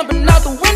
jump another the